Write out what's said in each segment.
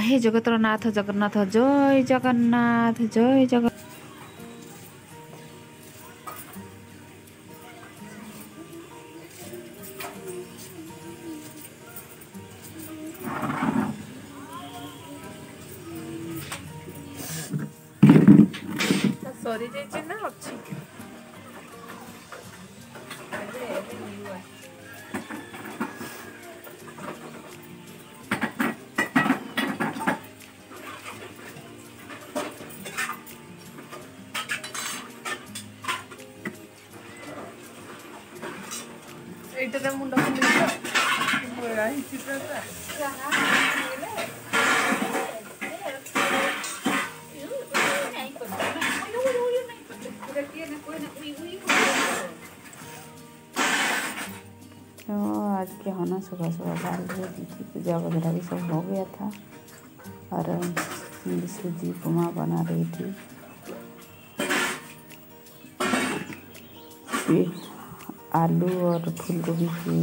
हे ଜଗତର ନାଥ ଜଗନ୍ନାଥ ଜୟ ଜଗନ୍ନାଥ ଜୟ ଜଗନ୍ନାଥ ସରିଯାଇଛି ନା ଅଛି এইটাতে মুন্ডা মুন্ডি तो आज के होना सुबह सुबह बाल दिए थी पूजा वगैरह भी सब हो गया था और सूजी उपमा बना रही थी आलू और फूल गोभी की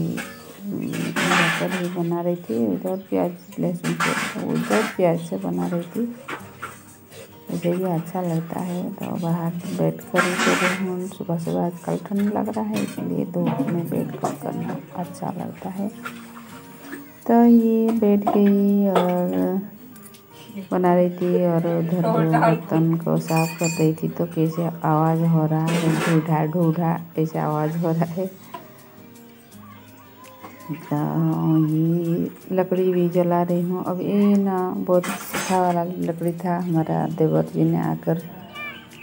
मटर भी बना रही थी, उधर प्याज, लहसुन से उधर प्याज से बना रही थी। मुझे ये अच्छा लगता है तो बाहर बैठ कर कर रही। हूँ सुबह सुबह आजकल ठंड लग रहा है, इसलिए धूप में बैठ कर करना अच्छा लगता है। तो ये बैठ गई और बना रही थी और उधर बर्तन को साफ़ कर रही थी तो कैसे आवाज़ हो रहा है ढूढ़ा ढूढ़ा ऐसे आवाज़ हो रहा है। तो ये लकड़ी भी जला रही हूँ। अब ये ना बहुत सूखा वाला लकड़ी था हमारा देवर जी ने आकर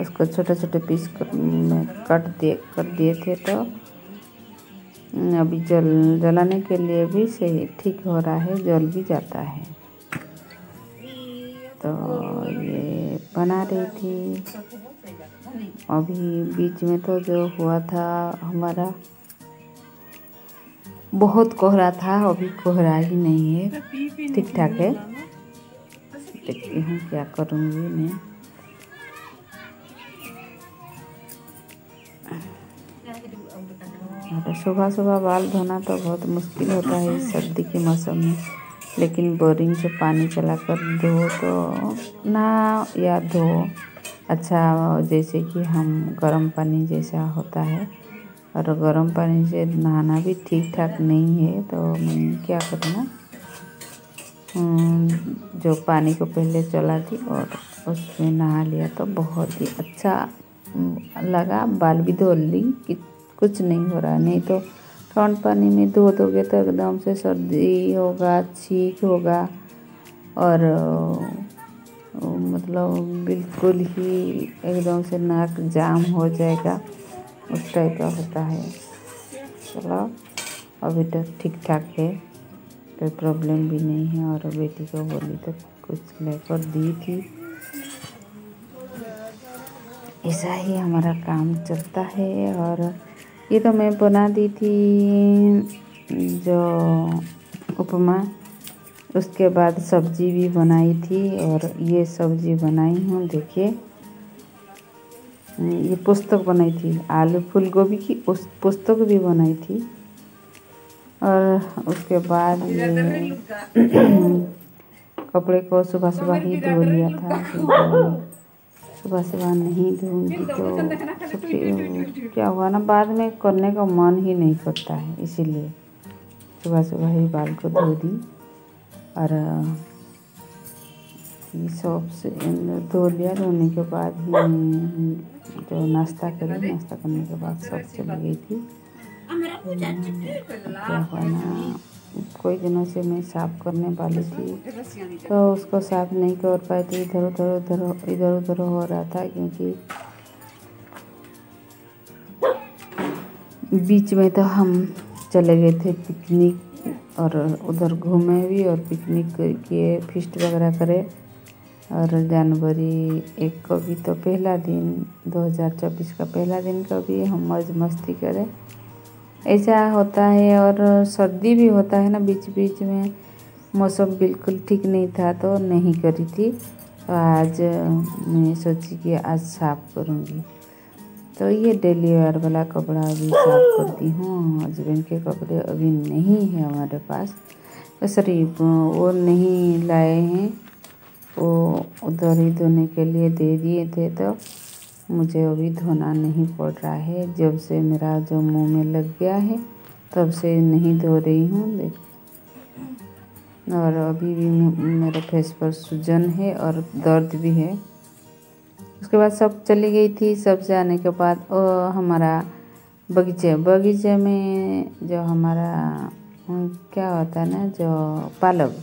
उसको छोटे छोटे पीस कर, में कट दिए कर दिए थे तो अभी जल जलाने के लिए भी सही ठीक हो रहा है जल भी जाता है। तो ये बना रही थी। अभी बीच में तो जो हुआ था हमारा, बहुत कोहरा था, अभी कोहरा ही नहीं है। ठीक ठाक है। देखती हूँ क्या करूँगी मैं। और सुबह सुबह बाल धोना तो बहुत मुश्किल होता है सर्दी के मौसम में। लेकिन बोरिंग से पानी चलाकर धो तो ना, या धो। अच्छा जैसे कि हम गर्म पानी जैसा होता है। और गर्म पानी से नहाना भी ठीक ठाक नहीं है तो क्या करना जो पानी को पहले चला दी और उसमें नहा लिया तो बहुत ही अच्छा लगा। बाल भी धो ली, कि कुछ नहीं हो रहा, नहीं तो ठंड पानी में धो दोगे तो एकदम से सर्दी होगा छींक होगा और मतलब बिल्कुल ही एकदम से नाक जाम हो जाएगा, उस टाइप का होता है। चलो, अभी तो ठीक ठाक है, कोई प्रॉब्लम भी नहीं है और बेटी को बोली तो कुछ लेकर दी थी। ऐसा ही हमारा काम चलता है और ये तो मैं बना दी थी जो उपमा, उसके बाद सब्ज़ी भी बनाई थी और ये सब्ज़ी बनाई हूँ, देखिए। ये पुस्तक बनाई थी, आलू फूल गोभी की उस पुस्तक भी बनाई थी। और उसके बाद ये कपड़े को सुबह सुबह ही धो लिया था। सुबह सुबह नहीं धोऊँगी तो क्या हुआ ना बाद में करने का मन ही नहीं करता है इसीलिए सुबह सुबह ही बाल को धो दी। और सबसे धो लिया धोने के बाद ही जो नाश्ता करी नाश्ता करने के बाद सब चली गई थी। क्या हुआ ना कोई दिनों से मैं साफ़ करने वाली थी। तो उसको साफ़ नहीं कर पाई थी। इधर उधर उधर इधर उधर हो रहा था क्योंकि बीच में तो हम चले गए थे पिकनिक और उधर घूमे भी और पिकनिक किए फिस्ट वगैरह करे। और जनवरी एक को भी तो पहला दिन 2024 का पहला दिन का भी हम मौज मस्ती करें। ऐसा होता है और सर्दी भी होता है ना बीच बीच में, मौसम बिल्कुल ठीक नहीं था तो नहीं करी थी। तो आज मैं सोची कि आज साफ़ करूँगी। तो ये डेली वेयर वाला कपड़ा अभी साफ़ करती हूँ। हस्बैंड के कपड़े अभी नहीं है हमारे पास। तो सॉरी वो नहीं लाए हैं। वो उधर ही धोने के लिए दे दिए थे तो मुझे अभी धोना नहीं पड़ रहा है। जब से मेरा जो मुँह में लग गया है, तब से नहीं धो रही हूँ। देख। और अभी भी मेरे फेस पर सूजन है और दर्द भी है। उसके बाद सब चली गई थी सबसे आने के बाद। हमारा बगीचे बगीचे में जो हमारा, क्या होता है ना, जो पालक।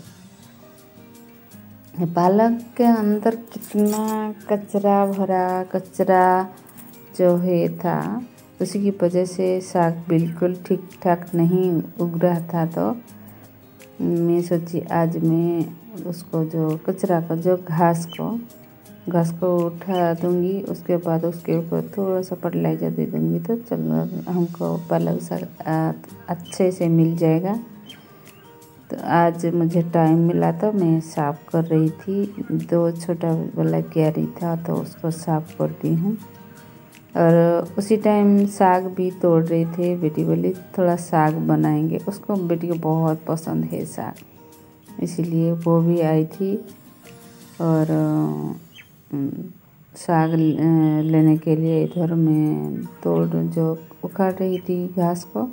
पालक के अंदर कितना कचरा भरा कचरा जो है था, उसी की वजह से साग बिल्कुल ठीक ठाक नहीं उग रहा था। तो मैं सोची आज मैं उसको जो कचरा का जो घास को घास को उठा दूँगी, उसके बाद उसके ऊपर थोड़ा सा फर्टिलाइज़र दे दूँगी तो चलो हमको पालक साग अच्छे से मिल जाएगा। तो आज मुझे टाइम मिला तो मैं साफ़ कर रही थी। दो छोटा वाला क्यारी था तो उसको साफ़ करती हूँ। और उसी टाइम साग भी तोड़ रहे थे, बेटी बोली, थोड़ा साग बनाएँगे। उसको बेटी को बहुत पसंद है साग। इसीलिए वो भी आई थी। और साग लेने के लिए इधर मैं तोड़ जो उखाड़ रही थी घास को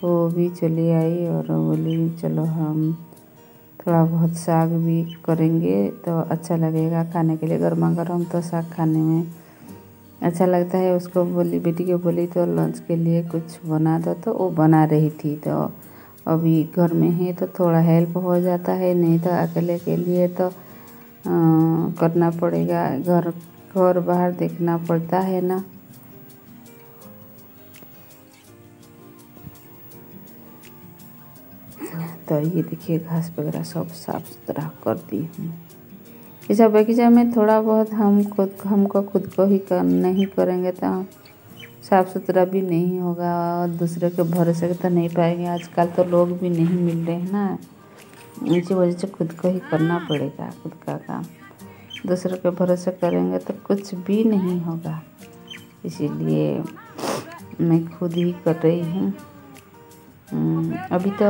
तो वो भी चली आई और बोली चलो हम थोड़ा बहुत साग भी करेंगे तो अच्छा लगेगा खाने के लिए। गर्मा गर्म तो साग खाने में अच्छा लगता है। उसको बोली बेटी को बोली तो लंच के लिए कुछ बना दो। तो वो बना रही थी। तो अभी घर में है तो थोड़ा हेल्प हो जाता है नहीं तो अकेले के लिए तो आ, करना पड़ेगा। घर घर बाहर देखना पड़ता है ना। तो ये देखिए, घास वगैरह सब साफ़ सुथरा कर दी हूँ। इस बगीचा में थोड़ा बहुत हम खुद, हमको खुद को ही कर, नहीं करेंगे तो साफ़ सुथरा भी नहीं होगा और दूसरे के भरोसे तो नहीं पाएँगे। आजकल तो लोग भी नहीं मिल रहे हैं ना। इसी वजह से खुद को ही करना पड़ेगा, खुद का काम। दूसरे के भरोसे करेंगे तो कुछ भी नहीं होगा। इसीलिए मैं खुद ही कर रही हूँ। अभी तो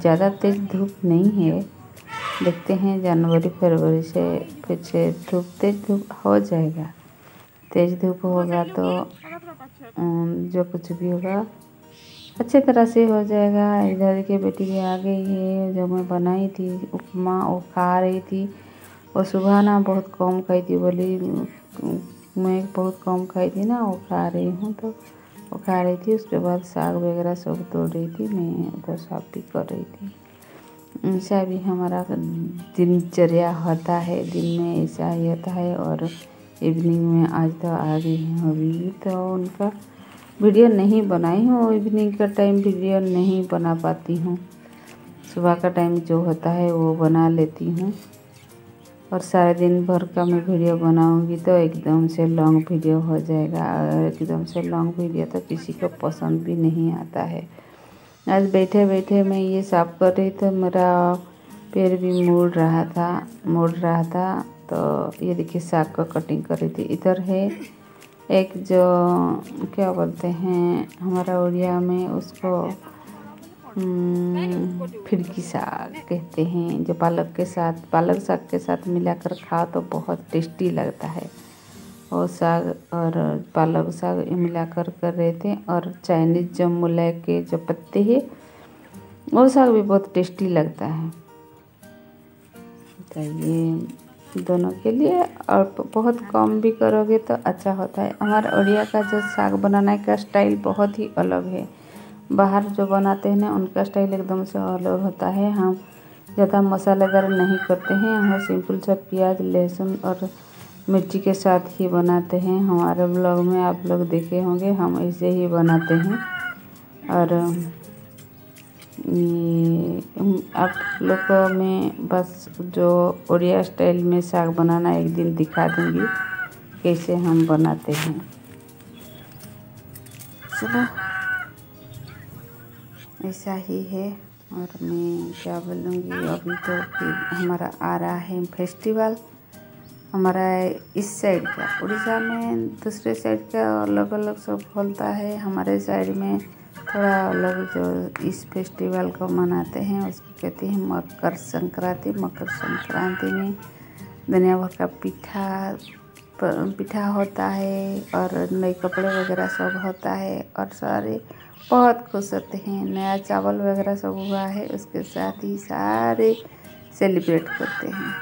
ज़्यादा तेज़ धूप नहीं है। देखते हैं जनवरी, फरवरी से कुछ धूप, तेज धूप हो जाएगा। तेज धूप होगा तो जो कुछ भी होगा, अच्छे तरह से हो जाएगा। इधर के बेटी के आ गई है, जो मैं बनाई थी, उपमा वो खा रही थी। वो सुबह ना बहुत कम खाई थी, बोली, मैं बहुत कम खाई थी ना, वो खा रही हूँ। तो वो खा रही थी, उसके बाद साग वगैरह सब तोड़ रही थी, मैं उधर साफ़ भी कर रही थी। ऐसा भी हमारा दिनचर्या होता है, दिन में ऐसा ही होता है और इवनिंग में आज तो आ गई हैं अभी तो उनका वीडियो नहीं बनाई हूँ इवनिंग का टाइम वीडियो नहीं बना पाती हूँ। सुबह का टाइम जो होता है वो बना लेती हूँ। और सारे दिन भर का मैं वीडियो बनाऊँगी तो एकदम से लॉन्ग वीडियो हो जाएगा। और एकदम से लॉन्ग वीडियो तो किसी को पसंद भी नहीं आता है। आज बैठे बैठे मैं ये साफ़ कर रही तो मेरा पैर भी मुड़ रहा था, मुड़ रहा था। तो ये देखिए साग का कटिंग कर रही थी। इधर है एक जो, क्या बोलते हैं, हमारा उड़िया में उसको फिरकी साग कहते हैं। जो पालक के साथ, पालक साग के साथ मिलाकर खाओ तो बहुत टेस्टी लगता है। और साग, और पालक साग मिलाकर कर रहे थे और चाइनीज़ जो मुलाई के जो पत्ते हैं, वो साग भी बहुत टेस्टी लगता है। तो ये दोनों के लिए और बहुत कम भी करोगे तो अच्छा होता है। हमारा उड़िया का जो साग बनाने का स्टाइल बहुत ही अलग है। बाहर जो बनाते हैं ना, उनका स्टाइल एकदम से अलग होता है। हम ज़्यादा मसालेदार नहीं करते हैं। हम सिंपल सा प्याज, लहसुन और मिर्ची के साथ ही बनाते हैं। हमारे ब्लॉग में आप लोग देखे होंगे, हम ऐसे ही बनाते हैं। और आप लोग में बस जो उड़िया स्टाइल में साग बनाना एक दिन दिखा दूँगी, कैसे हम बनाते हैं। चलो। ऐसा ही है और मैं क्या बोलूँगी, अभी तो हमारा आ रहा है फेस्टिवल हमारा इस साइड का, उड़ीसा में दूसरे साइड का अलग अलग सब होता है। हमारे साइड में थोड़ा अलग जो इस फेस्टिवल को मनाते हैं, उसको कहते हैं मकर संक्रांति। मकर संक्रांति में दुनिया भर का पिठा पिठा होता है और नए कपड़े वगैरह सब होता है और सारे बहुत खुश होते हैं। नया चावल वगैरह सब हुआ है उसके साथ ही सारे सेलिब्रेट करते हैं।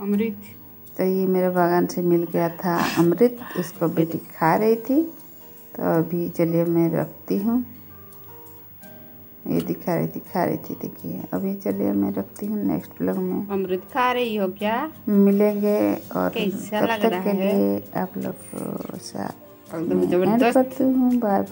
अमृत? तो ये मेरे बागान से मिल गया था अमृत उसको बेटी खा रही थी। तो अभी चलिए मैं रखती हूँ। ये दिखा रही थी खा रही थी देखिए। अभी चलिए मैं रखती हूँ नेक्स्ट ब्लॉग में। अमृत खा रही हो क्या? मिलेंगे और तब तक के लिए आप लोग को साथ करती हूँ। Bye bye.